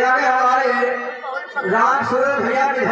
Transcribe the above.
हमारे राम सूरज भैया की